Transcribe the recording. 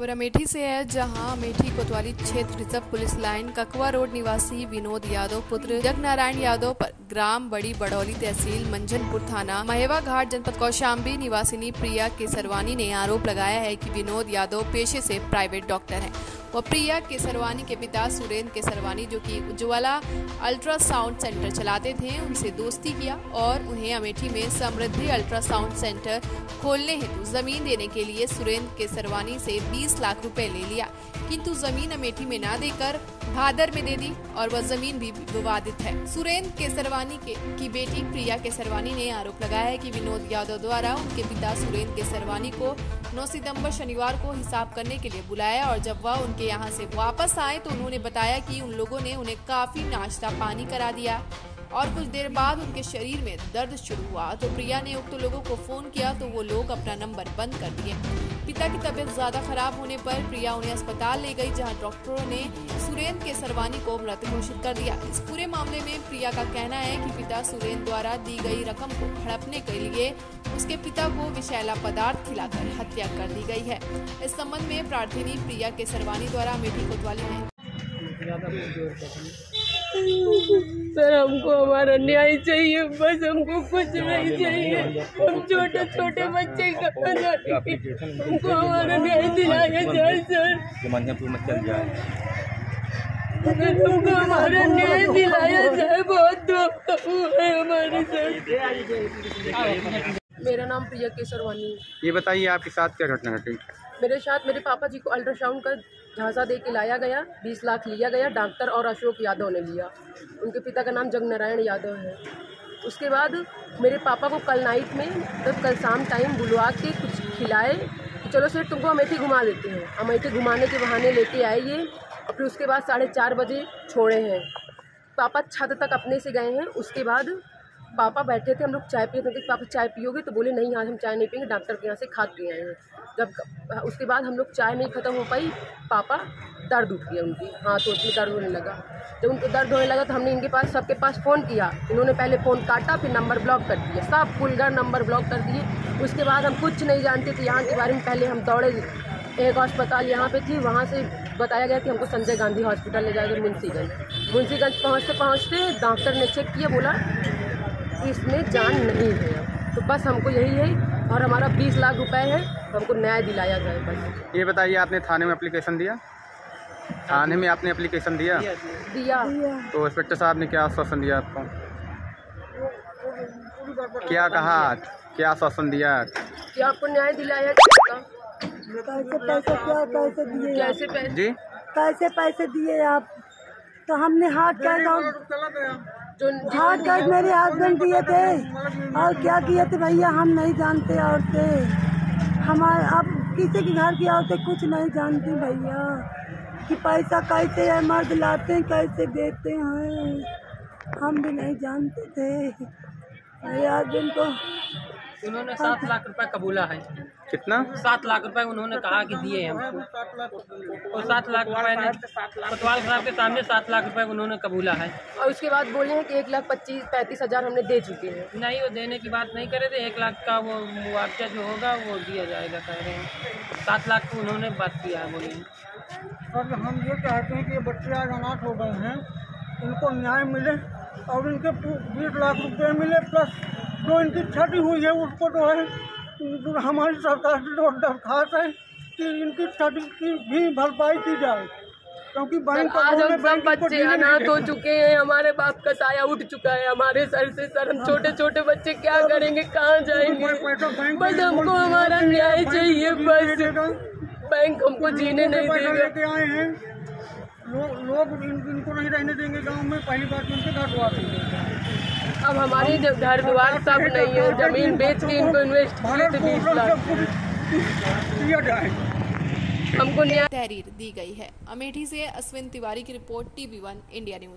और अमेठी से है, जहाँ अमेठी कोतवाली क्षेत्र reserve police line, Kakwa road निवासी विनोद यादव पुत्र जगनारायण यादव पर ग्राम बड़ी बड़ौली तहसील मंझनपुर थाना, महेवा घाट जनपद कौशाम्बी निवासिनी प्रिया केसरवानी ने आरोप लगाया है कि विनोद यादव पेशे से प्राइवेट डॉक्टर हैं। व प्रिया केसरवानी के पिता सुरेंद्र केसरवानी, जो कि उज्ज्वला अल्ट्रासाउंड सेंटर चलाते थे, उनसे दोस्ती किया और उन्हें अमेठी में समृद्धि अल्ट्रासाउंड सेंटर खोलने हेतु ज़मीन देने के लिए सुरेंद्र केसरवानी से 20 लाख रुपए ले लिया। किंतु ज़मीन अमेठी में ना देकर भादर में दे दी और वह ज़मीन भी विवादित है। सुरेंद्र केसरवानी के की बेटी प्रिया केसरवानी ने आरोप लगाया है कि विनोद यादव द्वारा उनके पिता सुरेंद्र केसरवानी को 9 सितंबर शनिवार को हिसाब करने के लिए बुलाया और जब वह उनके यहाँ से वापस आए तो उन्होंने बताया कि उन लोगों ने उन्हें काफ़ी नाश्ता पानी करा दिया। और कुछ देर बाद उनके शरीर में दर्द शुरू हुआ। तो प्रिया ने उक्त लोगों को फ़ोन किया तो वो लोग अपना नंबर बंद कर दिए। पिता की तबीयत ज़्यादा खराब होने पर प्रिया उन्हें अस्पताल ले गई, जहाँ डॉक्टरों ने सुरेंद्र के सरवानी को मृत घोषित कर दिया। इस पूरे मामले में प्रिया का कहना है कि पिता सुरेंद्र द्वारा दी गई रकम को हड़पने के लिए उसके पिता को विषैला पदार्थ खिलाकर हत्या कर दी गई है। इस संबंध में प्रार्थिनी प्रिया के सरवानी द्वारा अमेठी कोतवाली में सर हमको हमारा न्याय चाहिए बस हमको कुछ नहीं चाहिए। हम छोटे छोटे बच्चे कहाँ हमको हमारा न्याय दिलाया जाए सर। मंझनपुर में चल जाए। सर हमको हमारा न्याय दिलाया जाए बहुत दुख है हमारे साथ। मेरा नाम प्रिया केसरवानी। है ये बताइए आपके साथ क्या घटना घटी? मेरे साथ मेरे पापा जी को अल्ट्रासाउंड का झांसा दे के लाया गया, बीस लाख लिया गया, डॉक्टर और अशोक यादव ने लिया। उनके पिता का नाम जगनारायण यादव है। उसके बाद मेरे पापा को कल नाइट में मतलब कल शाम टाइम बुलवा के कुछ खिलाए कि चलो सर, तुमको अमेठी घुमा देते हैं। अमेठी घुमाने के बहाने लेके आए ये। और फिर उसके बाद साढ़े चार बजे छोड़े हैं। पापा छत तक अपने से गए हैं। उसके बाद पापा बैठे थे, हम लोग चाय पिए थे कि पापा चाय पियोगे तो बोले, नहीं, आज हम चाय नहीं पियेंगे डॉक्टर के यहाँ से खा के आए हैं। जब उसके बाद हम लोग चाय नहीं ख़त्म हो पाई, पापा दर्द उठ गया उनकी हाँ तो उसमें दर्द होने लगा। जब उनको दर्द होने लगा तो हमने इनके पास, सबके पास फ़ोन किया। इन्होंने पहले फ़ोन काटा, फिर नंबर ब्लॉक कर दिया। सब फुलगर नंबर ब्लॉक कर दिए। उसके बाद हम कुछ नहीं जानते थे, यहाँ के बारे में पहले हम दौड़े। एक अस्पताल यहाँ पे थी, वहाँ से बताया गया कि हमको संजय गांधी हॉस्पिटल ले जाएगा मुंशीगंज मुंशीगंज पहुँचते पहुँचते डॉक्टर ने चेक किया, बोला कि इसमें जान नहीं है। तो बस हमको यही है और हमारा बीस लाख रुपए है तो हमको न्याय दिलाया जाए बस। ये बताइए आपने थाने में एप्लीकेशन दिया? थाने में आपने एप्लीकेशन दिया? दिया तो इंस्पेक्टर साहब ने क्या आश्वासन दिया आपको? क्या कहा क्या आश्वासन दिया कि आपको न्याय दिलाया कैसे पैसे क्या पैसे दिए कैसे पैसे? जी? कैसे पैसे दिए आप। तो हमने हार्ट कैश जो हार्ट अटैक मेरे हस्बैंड दिए थे? और क्या किए थे भैया? हम नहीं जानते औरतें हमारे अब किसी के घर की औरतें कुछ नहीं जानती भैया। कि पैसा कैसे है मर्द लाते हैं कैसे देते हैं? हम भी नहीं जानते थे। मेरे हस्बैंड को उन्होंने सात लाख रुपए कबूला है। कितना? सात लाख रुपए उन्होंने कहा कि दिए हमको। और सात लाख रुपए ने कोतवाल साहब के सामने सात लाख रुपए उन्होंने कबूला है। और उसके बाद बोले हैं कि एक लाख पच्चीस पैंतीस हज़ार हमने दे चुके हैं। नहीं वो देने की बात नहीं करे थे। एक लाख का वो मुआवजा जो होगा वो दिया जाएगा कह रहे हैं। सात लाख को उन्होंने बात किया है बोले। और हम ये चाहते हैं कि बच्चे आज अनाथ हो गए हैं। उनको न्याय मिले और इनके बीस लाख रुपये मिले प्लस जो इनकी क्षति हुई है उसको जो है हमारी सरकार से जो दरखास्त है कि इनकी क्षति की भी भरपाई की जाए क्योंकि बैंक आज हम सब बच्चे अनाथ हो चुके हैं हमारे बाप का साया उठ चुका है हमारे सर से सर हम छोटे छोटे बच्चे क्या करेंगे कहाँ जाएँगे? बस हमको हमारा न्याय चाहिए बस। बैंक हमको जीने नहीं देगा। आए हैं। लोग लोग इन- इनको नहीं रहने देंगे गाँव में पहली बात उनके घर द्वार देंगे। अब हमारी जब घर द्वार सब नहीं है ज़मीन बेच के इनको इन्वेस्ट किए थे बीस लाख। हमको न्याय तहरीर दी गई है। अमेठी से अश्विन तिवारी की report TV one India news.